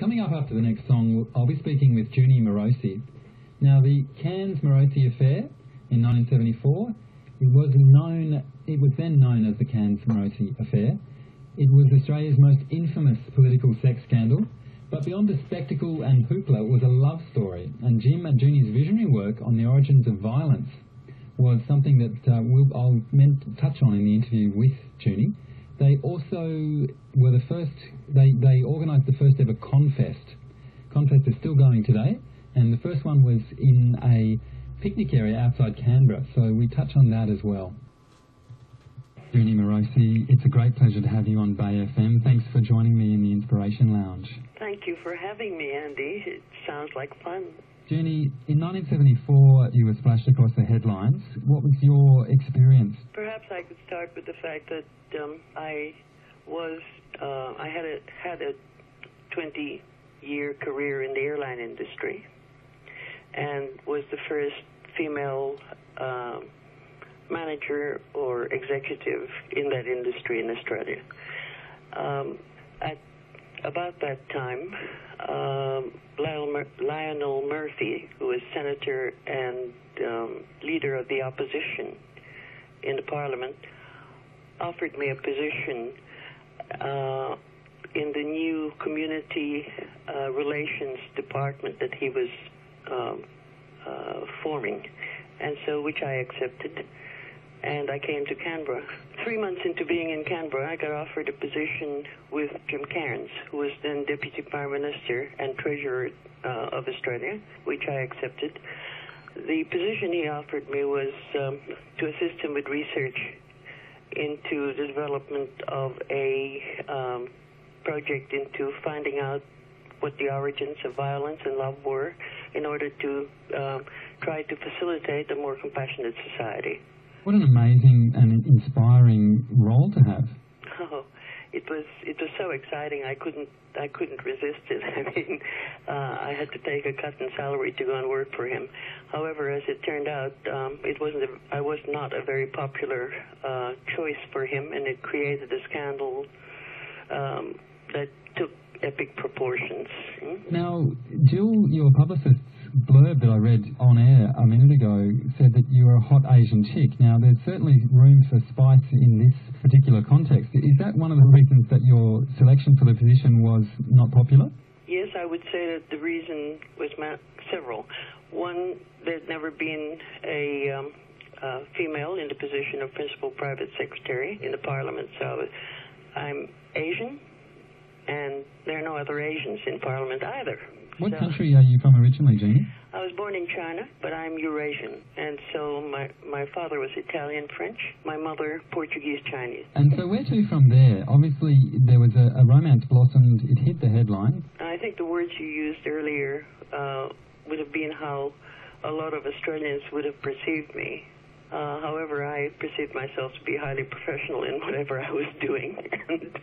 Coming up after the next song, I'll be speaking with Junie Morosi. Now, the Cairns Morosi affair in 1974, it was known, it was then known as the Cairns Morosi affair. It was Australia's most infamous political sex scandal, but beyond the spectacle and hoopla was a love story, and Jim and Junie's visionary work on the origins of violence was something that uh, we'll, I'll meant to touch on in the interview with Junie. They also were the first, they, they organised the first ever Confest. Confest is still going today, and the first one was in a picnic area outside Canberra, so we touch on that as well. Junie Morosi, it's a great pleasure to have you on Bay FM. Thanks for joining me in the Inspiration Lounge. Thank you for having me, Andy. It sounds like fun. Junie, in 1974 you were splashed across the headlines. What was your experience? Perhaps I could start with the fact that um, I was uh, I had a had a 20 year career in the airline industry and was the first female uh, manager or executive in that industry in Australia. Um, at about that time, um, Lionel, Murphy, who was senator and um, leader of the opposition in the parliament, offered me a position uh, in the new community uh, relations department that he was um, uh, forming, and so which I accepted. And I came to Canberra. Three months into being in Canberra, I got offered a position with Jim Cairns, who was then Deputy Prime Minister and Treasurer uh, of Australia, which I accepted. The position he offered me was um, to assist him with research into the development of a um, project into finding out what the origins of violence and love were in order to um, try to facilitate a more compassionate society. What an amazing and inspiring role to have. Oh, it was it was so exciting. I couldn't I couldn't resist it. I mean, uh, I had to take a cut in salary to go and work for him. However, as it turned out, um, it wasn't. A, I was not a very popular uh, choice for him, and it created a scandal um, that took epic proportions. Hmm? Now, Jill, your publicist's blurb that I read on air a minute ago said that you are a hot Asian chick. Now, there's certainly room for spice in this particular context. Is that one of the reasons that your selection for the position was not popular? Yes, I would say that the reason was several. One, there's never been a um, uh, female in the position of principal private secretary in the parliament, so I'm Asian, and there are no other Asians in parliament either. What So- country are you from originally, Junie? I was born in China, but I'm Eurasian, and so my my father was Italian French, my mother Portuguese Chinese. And so where to from there? Obviously, there was a, a romance blossomed. It hit the headlines. I think the words you used earlier uh, would have been how a lot of Australians would have perceived me. Uh, however, I perceived myself to be highly professional in whatever I was doing, and,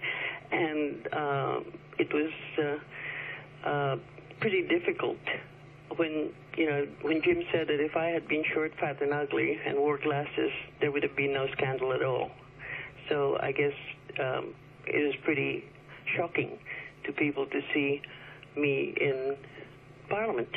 and um, it was uh, uh, pretty difficult when you know when Jim said that if I had been short, fat, and ugly and wore glasses, there would have been no scandal at all. So I guess um, it was pretty shocking to people to see me in Parliament.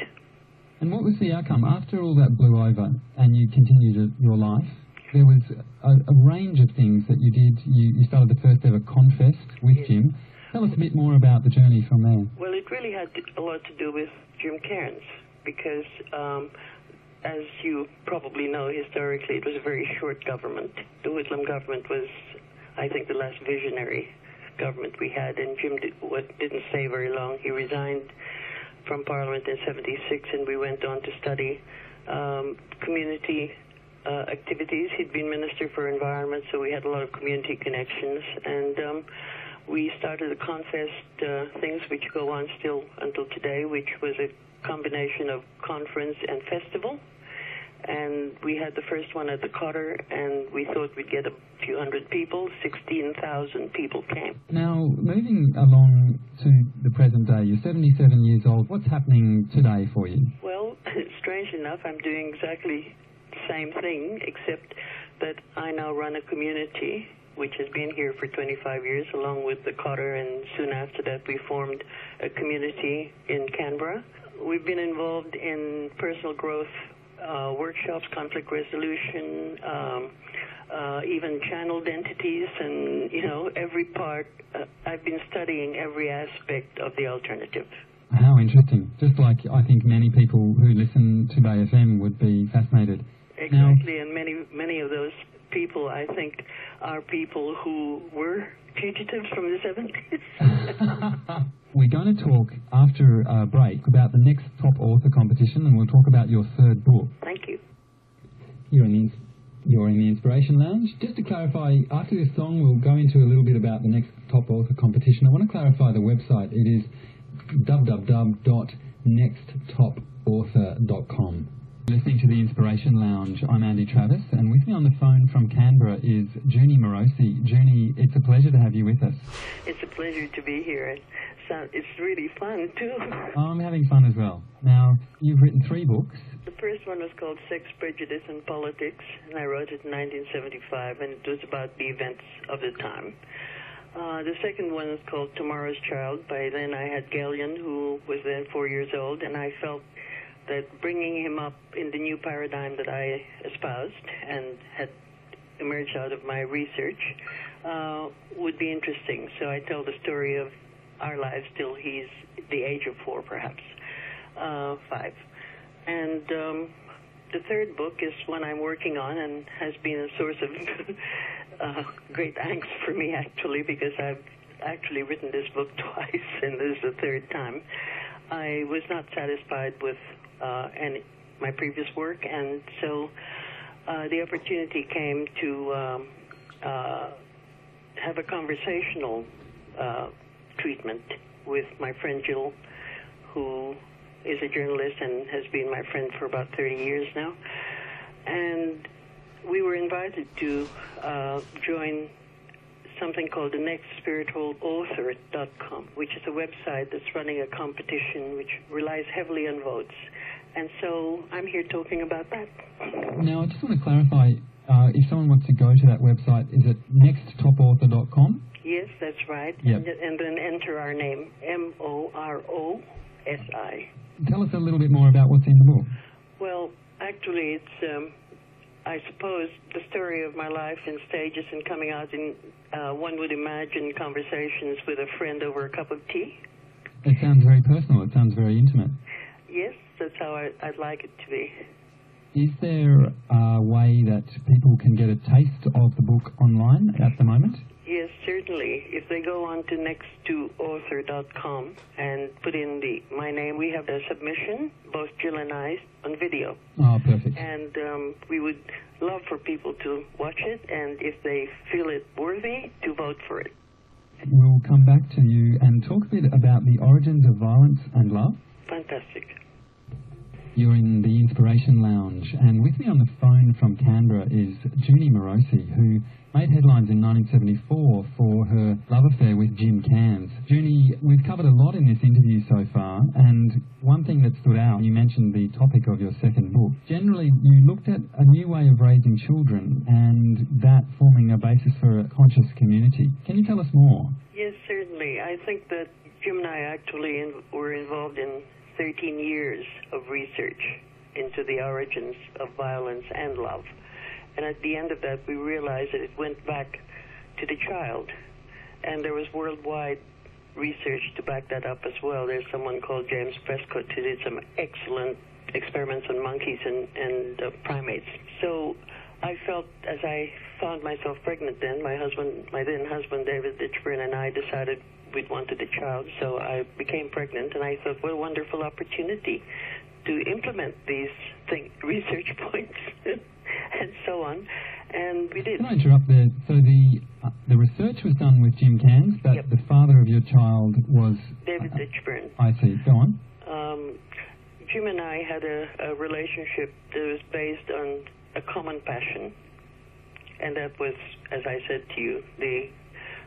And what was the outcome after all that blew over and you continued your life? There was a, a range of things that you did. You, you started the first ever Confest with Yes. Jim. Tell us a bit more about the journey from there. Well, it really had a lot to do with Jim Cairns because, um, as you probably know, historically it was a very short government. The Whitlam government was, I think, the last visionary government we had, and Jim did, what, didn't stay very long. He resigned from Parliament in '76, and we went on to study um, community uh, activities. He'd been Minister for Environment, so we had a lot of community connections, and um, we started the Confest uh, things which go on still until today, which was a combination of conference and festival. And we had the first one at the Cotter, and we thought we'd get a few hundred people. 16,000 people came. Now, moving along to the present day, you're 77 years old. What's happening today for you? Well, strange enough, I'm doing exactly the same thing, except that I now run a community which has been here for 25 years, along with the Cotter, and soon after that we formed a community in Canberra. We've been involved in personal growth uh, workshops, conflict resolution, um, uh, even channeled entities, and you know every part. Uh, I've been studying every aspect of the alternative. How interesting! Just like I think many people who listen to Bay FM would be fascinated. Exactly, and many many of those people, I think, are people who were fugitives from the 70s. We're going to talk after a break about the next top author competition, and we'll talk about your third book. Thank you. You're in the, you're in the Inspiration Lounge. Just to clarify, after this song, we'll go into a little bit about the next top author competition. I want to clarify the website. It is www.nexttopauthor.com. Listening to the Inspiration Lounge, I'm Andy Travis, and with me on the phone from Canberra is Junie Morosi. Junie, it's a pleasure to have you with us. It's a pleasure to be here. It's really fun, too. I'm having fun as well. Now, you've written three books. The first one was called Sex, Prejudice, and Politics, and I wrote it in 1975, and it was about the events of the time. Uh, the second one is called Tomorrow's Child. By then I had Gallion, who was then four years old, and I felt that bringing him up in the new paradigm that I espoused and had emerged out of my research uh, would be interesting. So I tell the story of our lives till he's the age of four, perhaps uh, five. And um, the third book is one I'm working on and has been a source of uh, great angst for me, actually, because I've actually written this book twice, and this is the third time. I was not satisfied with uh, and my previous work, and so uh, the opportunity came to um, uh, have a conversational uh, treatment with my friend Jill, who is a journalist and has been my friend for about 30 years now. And we were invited to uh, join something called the nextspiritualauthor.com, which is a website that's running a competition which relies heavily on votes. And so I'm here talking about that. Now, I just want to clarify uh, if someone wants to go to that website, is it nexttopauthor.com? Yes, that's right. Yep. And, and then enter our name, M O R O S I. Tell us a little bit more about what's in the book. Well, actually, it's, um, I suppose, the story of my life in stages and coming out in, uh, one would imagine, conversations with a friend over a cup of tea. It sounds very personal. It sounds very intimate. Yes, that's how I, would like it to be. Is there a way that people can get a taste of the book online at the moment? Yes, certainly. If they go on to nexttopauthor.com and put in the my name, we have a submission, both Jill and I, on video. Oh, perfect. And um, we would love for people to watch it, and if they feel it worthy, to vote for it. We'll come back to you and talk a bit about the origins of violence and love. Fantastic. You're in the Inspiration Lounge, and with me on the phone from Canberra is Junie Morosi, who made headlines in 1974 for her love affair with Jim Cairns. Junie, we've covered a lot in this interview so far, and one thing that stood out, you mentioned the topic of your second book. Generally, you looked at a new way of raising children, and that forming a basis for a conscious community. Can you tell us more? Yes, certainly. I think that Jim and I actually in, were involved in 13 years of research into the origins of violence and love. And at the end of that, we realized that it went back to the child. And there was worldwide research to back that up as well. There's someone called James Prescott who did some excellent experiments on monkeys and, and uh, primates. So I felt as I found myself pregnant then, my husband, my then husband David Ditchburn and I decided we'd wanted a child, so I became pregnant, and I thought, what a wonderful opportunity to implement these thing, research points and so on. And we did. Can I interrupt there? So the uh, the research was done with Jim Cairns, but yep. the father of your child was David uh, Ditchburn. I see. Go on. Um, Jim and I had a, a relationship that was based on a common passion, and that was, as I said to you, the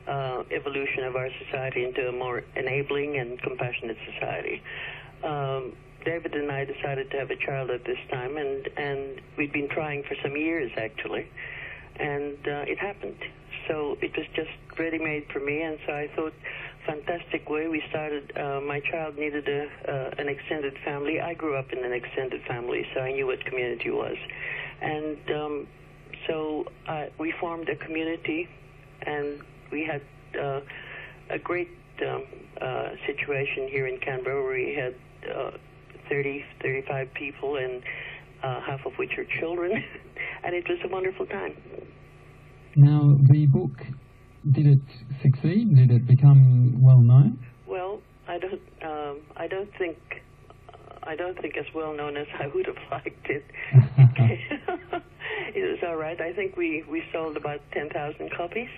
uh, evolution of our society into a more enabling and compassionate society. Um, David and I decided to have a child at this time, and, and we'd been trying for some years actually, and uh, it happened. so it was just ready made for me, and so I thought, fantastic way. We started. Uh, my child needed a uh, an extended family. I grew up in an extended family, so I knew what community was, and um, so uh, we formed a community, and we had uh, a great um, uh, situation here in Canberra where we had uh, 30, 35 people, and uh, half of which are children, and it was a wonderful time. Now, the book, did it succeed? Did it become well known? Well, I don't. Um, I don't think. I don't think as well known as I would have liked it. it was all right. I think we we sold about ten thousand copies.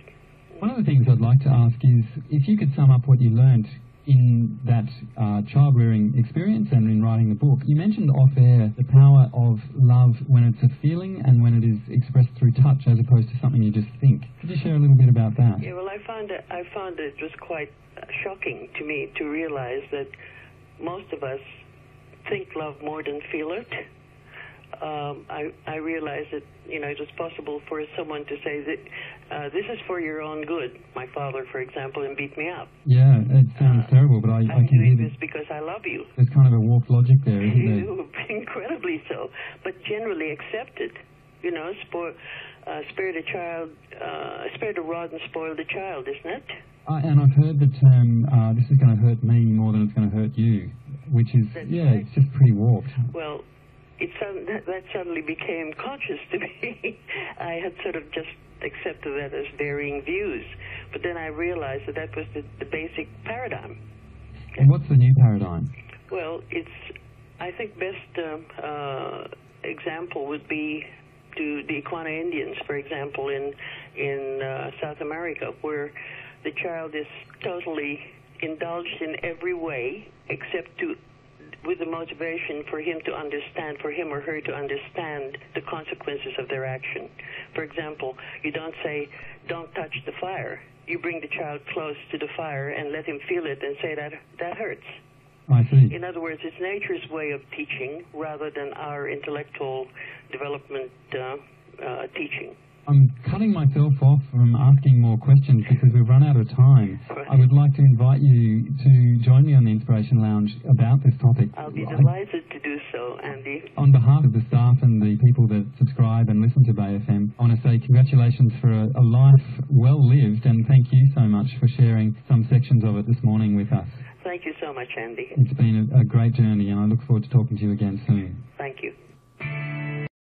One of the things I'd like to ask is if you could sum up what you learned in that uh, child rearing experience and in writing the book. You mentioned off air the power of love when it's a feeling and when it is expressed through touch as opposed to something you just think. Could you share a little bit about that? Yeah, well, I found it, I found it just quite uh, shocking to me to realize that most of us think love more than feel it um, I, I realized that you know it was possible for someone to say that uh, this is for your own good. My father, for example, and beat me up. Yeah, it sounds uh, terrible, but I, I, I can doing this because I love you. There's kind of a warped logic there, isn't there? Incredibly so, but generally accepted. You know, spoil, uh, spare the child, uh, spare the rod and spoil the child, isn't it? Uh, and I've heard the term, uh, this is going to hurt me more than it's going to hurt you, which is, That's yeah, right. it's just pretty warped. Well, it that, that suddenly became conscious to me. I had sort of just accepted that as varying views, but then I realized that that was the, the basic paradigm. And what's the new paradigm? Well, it's I think best um, uh, example would be to the Yequana Indians, for example, in in uh, South America, where the child is totally indulged in every way except to with the motivation for him to understand, for him or her to understand the consequences of their action. For example, you don't say, don't touch the fire. You bring the child close to the fire and let him feel it and say that that hurts. I see. In other words, it's nature's way of teaching rather than our intellectual development uh, uh, teaching. I'm cutting myself off from asking more questions because we've run out of time. I would like to invite you to join me on the Inspiration Lounge about this topic. I'll be I- delighted to do so, Andy. on behalf of the staff and the people that subscribe and listen to Bay FM, I want to say congratulations for a, a life well lived and thank you so much for sharing some sections of it this morning with us. Thank you so much, Andy. It's been a, a great journey and I look forward to talking to you again soon. Thank you.